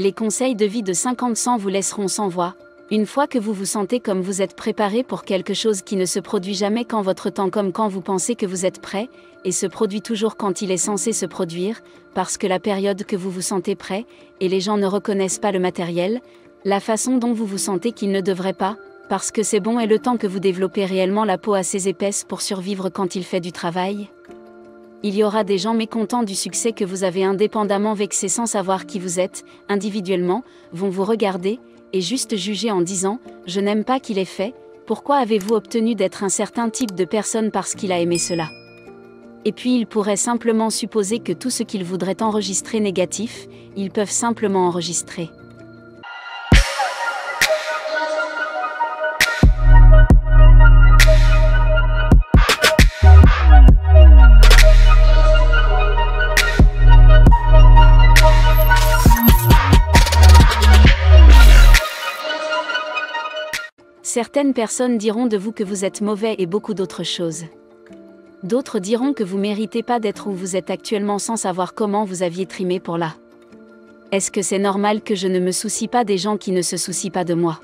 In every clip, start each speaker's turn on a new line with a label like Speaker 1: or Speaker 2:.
Speaker 1: Les conseils de vie de 50 cents vous laisseront sans voix. Une fois que vous vous sentez comme vous êtes préparé pour quelque chose qui ne se produit jamais quand votre temps comme quand vous pensez que vous êtes prêt, et se produit toujours quand il est censé se produire, parce que la période que vous vous sentez prêt, et les gens ne reconnaissent pas le matériel, la façon dont vous vous sentez qu'il ne devrait pas, parce que c'est bon et le temps que vous développez réellement la peau assez épaisse pour survivre quand il fait du travail Il y aura des gens mécontents du succès que vous avez indépendamment vexé sans savoir qui vous êtes, individuellement, vont vous regarder, et juste juger en disant ⁇ Je n'aime pas qu'il ait fait, pourquoi avez-vous obtenu d'être un certain type de personne parce qu'il a aimé cela ?⁇ Et puis ils pourraient simplement supposer que tout ce qu'ils voudraient enregistrer négatif, ils peuvent simplement enregistrer. Certaines personnes diront de vous que vous êtes mauvais et beaucoup d'autres choses. D'autres diront que vous méritez pas d'être où vous êtes actuellement sans savoir comment vous aviez trimé pour là. Est-ce que c'est normal que je ne me soucie pas des gens qui ne se soucient pas de moi?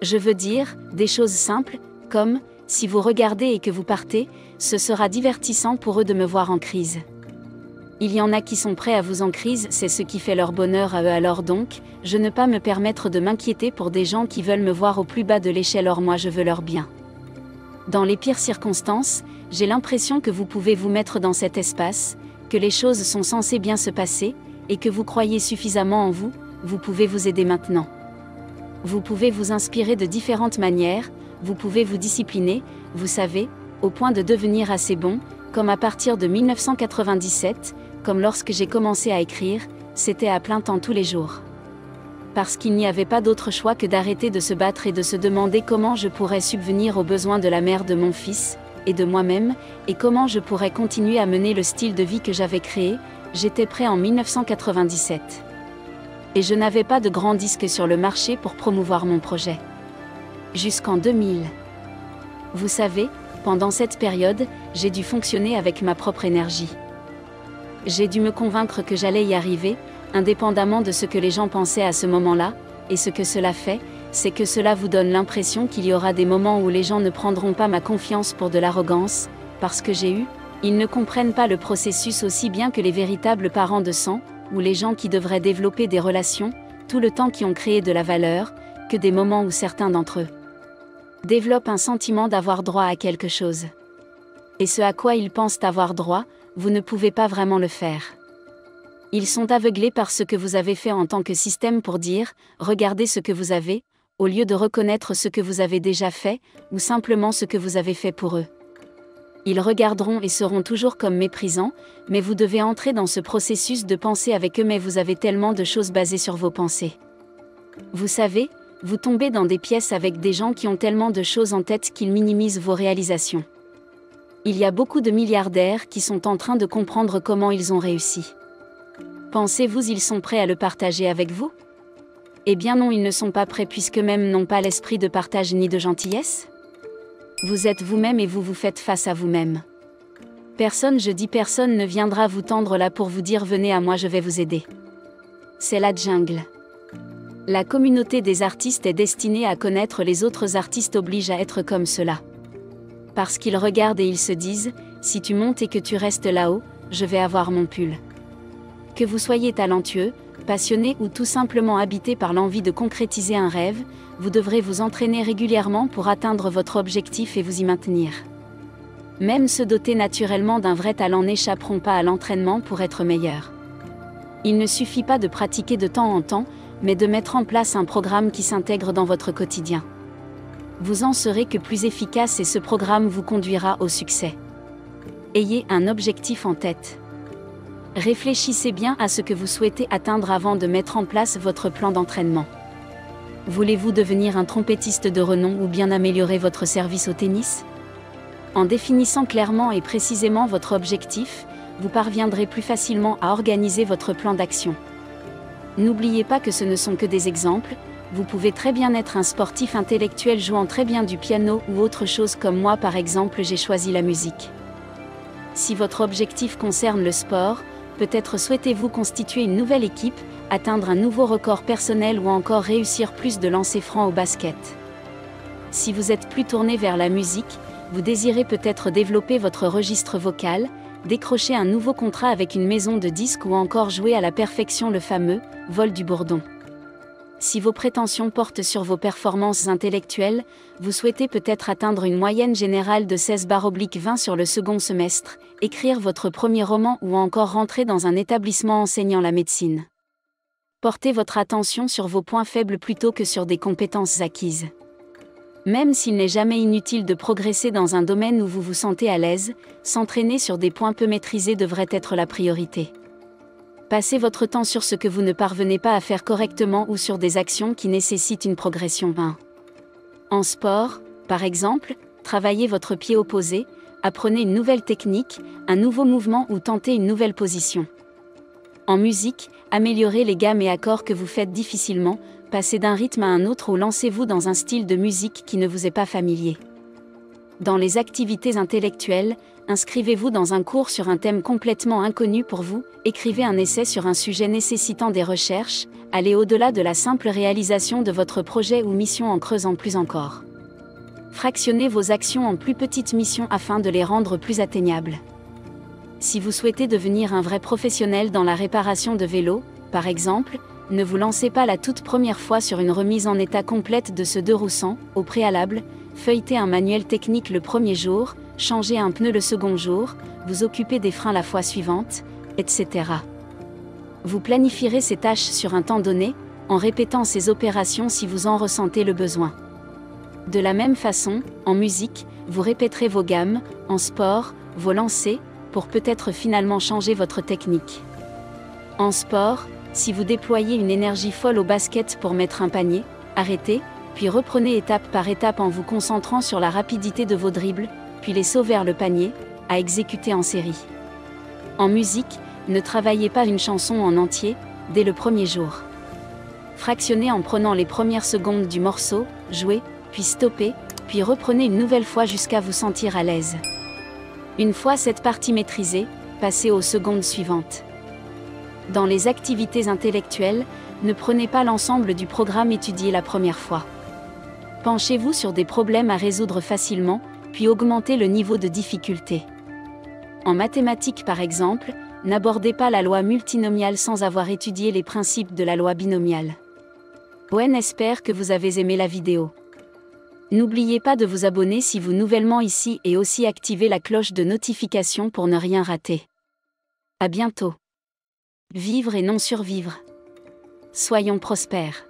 Speaker 1: Je veux dire, des choses simples, comme, si vous regardez et que vous partez, ce sera divertissant pour eux de me voir en crise il y en a qui sont prêts à vous en crise, c'est ce qui fait leur bonheur à eux alors donc, je ne pas me permettre de m'inquiéter pour des gens qui veulent me voir au plus bas de l'échelle or moi je veux leur bien. Dans les pires circonstances, j'ai l'impression que vous pouvez vous mettre dans cet espace, que les choses sont censées bien se passer, et que vous croyez suffisamment en vous, vous pouvez vous aider maintenant. Vous pouvez vous inspirer de différentes manières, vous pouvez vous discipliner, vous savez, au point de devenir assez bon, comme à partir de 1997, comme lorsque j'ai commencé à écrire, c'était à plein temps tous les jours. Parce qu'il n'y avait pas d'autre choix que d'arrêter de se battre et de se demander comment je pourrais subvenir aux besoins de la mère de mon fils, et de moi-même, et comment je pourrais continuer à mener le style de vie que j'avais créé, j'étais prêt en 1997. Et je n'avais pas de grands disques sur le marché pour promouvoir mon projet. Jusqu'en 2000. Vous savez, pendant cette période, j'ai dû fonctionner avec ma propre énergie. J'ai dû me convaincre que j'allais y arriver, indépendamment de ce que les gens pensaient à ce moment-là, et ce que cela fait, c'est que cela vous donne l'impression qu'il y aura des moments où les gens ne prendront pas ma confiance pour de l'arrogance, parce que j'ai eu, ils ne comprennent pas le processus aussi bien que les véritables parents de sang, ou les gens qui devraient développer des relations, tout le temps qui ont créé de la valeur, que des moments où certains d'entre eux développent un sentiment d'avoir droit à quelque chose. Et ce à quoi ils pensent avoir droit, vous ne pouvez pas vraiment le faire. Ils sont aveuglés par ce que vous avez fait en tant que système pour dire, regardez ce que vous avez, au lieu de reconnaître ce que vous avez déjà fait, ou simplement ce que vous avez fait pour eux. Ils regarderont et seront toujours comme méprisants, mais vous devez entrer dans ce processus de penser avec eux mais vous avez tellement de choses basées sur vos pensées. Vous savez, vous tombez dans des pièces avec des gens qui ont tellement de choses en tête qu'ils minimisent vos réalisations il y a beaucoup de milliardaires qui sont en train de comprendre comment ils ont réussi. Pensez-vous ils sont prêts à le partager avec vous? Eh bien non, ils ne sont pas prêts puisque même n'ont pas l'esprit de partage ni de gentillesse Vous êtes vous-même et vous vous faites face à vous-même. Personne, je dis personne, ne viendra vous tendre là pour vous dire venez à moi, je vais vous aider. C'est la jungle. La communauté des artistes est destinée à connaître les autres artistes oblige à être comme cela parce qu'ils regardent et ils se disent, si tu montes et que tu restes là-haut, je vais avoir mon pull. Que vous soyez talentueux, passionné ou tout simplement habité par l'envie de concrétiser un rêve, vous devrez vous entraîner régulièrement pour atteindre votre objectif et vous y maintenir. Même ceux dotés naturellement d'un vrai talent n'échapperont pas à l'entraînement pour être meilleurs. Il ne suffit pas de pratiquer de temps en temps, mais de mettre en place un programme qui s'intègre dans votre quotidien vous en serez que plus efficace et ce programme vous conduira au succès. Ayez un objectif en tête. Réfléchissez bien à ce que vous souhaitez atteindre avant de mettre en place votre plan d'entraînement. Voulez-vous devenir un trompettiste de renom ou bien améliorer votre service au tennis? En définissant clairement et précisément votre objectif, vous parviendrez plus facilement à organiser votre plan d'action. N'oubliez pas que ce ne sont que des exemples, vous pouvez très bien être un sportif intellectuel jouant très bien du piano ou autre chose comme moi par exemple j'ai choisi la musique. Si votre objectif concerne le sport, Peut-être souhaitez-vous constituer une nouvelle équipe, atteindre un nouveau record personnel ou encore réussir plus de lancers francs au basket. Si vous êtes plus tourné vers la musique, vous désirez peut-être développer votre registre vocal, décrocher un nouveau contrat avec une maison de disques ou encore jouer à la perfection le fameux vol du bourdon. Si vos prétentions portent sur vos performances intellectuelles, vous souhaitez peut-être atteindre une moyenne générale de 16-20 sur le second semestre, écrire votre premier roman ou encore rentrer dans un établissement enseignant la médecine. Portez votre attention sur vos points faibles plutôt que sur des compétences acquises. Même s'il n'est jamais inutile de progresser dans un domaine où vous vous sentez à l'aise, s'entraîner sur des points peu maîtrisés devrait être la priorité. Passez votre temps sur ce que vous ne parvenez pas à faire correctement ou sur des actions qui nécessitent une progression 1. En sport, par exemple, travaillez votre pied opposé, apprenez une nouvelle technique, un nouveau mouvement ou tentez une nouvelle position. En musique, améliorez les gammes et accords que vous faites difficilement, passez d'un rythme à un autre ou lancez-vous dans un style de musique qui ne vous est pas familier. Dans les activités intellectuelles, inscrivez-vous dans un cours sur un thème complètement inconnu pour vous, écrivez un essai sur un sujet nécessitant des recherches, allez au-delà de la simple réalisation de votre projet ou mission en creusant plus encore. Fractionnez vos actions en plus petites missions afin de les rendre plus atteignables. Si vous souhaitez devenir un vrai professionnel dans la réparation de vélos, par exemple, ne vous lancez pas la toute première fois sur une remise en état complète de ce deux roues au préalable, feuilletez un manuel technique le premier jour, changez un pneu le second jour, vous occupez des freins la fois suivante, etc. Vous planifierez ces tâches sur un temps donné, en répétant ces opérations si vous en ressentez le besoin. De la même façon, en musique, vous répéterez vos gammes, en sport, vos lancers, pour peut-être finalement changer votre technique. En sport, si vous déployez une énergie folle au basket pour mettre un panier, arrêtez, puis reprenez étape par étape en vous concentrant sur la rapidité de vos dribbles, puis les sauts le panier, à exécuter en série. En musique, ne travaillez pas une chanson en entier, dès le premier jour. Fractionnez en prenant les premières secondes du morceau, jouez, puis stoppez, puis reprenez une nouvelle fois jusqu'à vous sentir à l'aise. Une fois cette partie maîtrisée, passez aux secondes suivantes. Dans les activités intellectuelles, ne prenez pas l'ensemble du programme étudié la première fois. Penchez-vous sur des problèmes à résoudre facilement, puis augmentez le niveau de difficulté. En mathématiques par exemple, n'abordez pas la loi multinomiale sans avoir étudié les principes de la loi binomiale. Owen espère que vous avez aimé la vidéo. N'oubliez pas de vous abonner si vous nouvellement ici et aussi activer la cloche de notification pour ne rien rater. À bientôt. Vivre et non survivre. Soyons prospères.